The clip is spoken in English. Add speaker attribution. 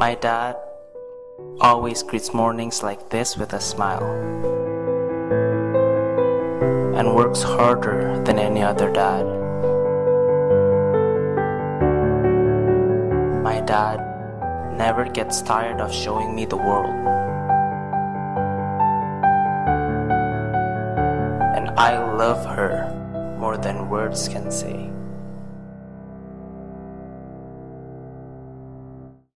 Speaker 1: My dad always greets mornings like this with a smile and works harder than any other dad. My dad never gets tired of showing me the world. And I love her more than words can say.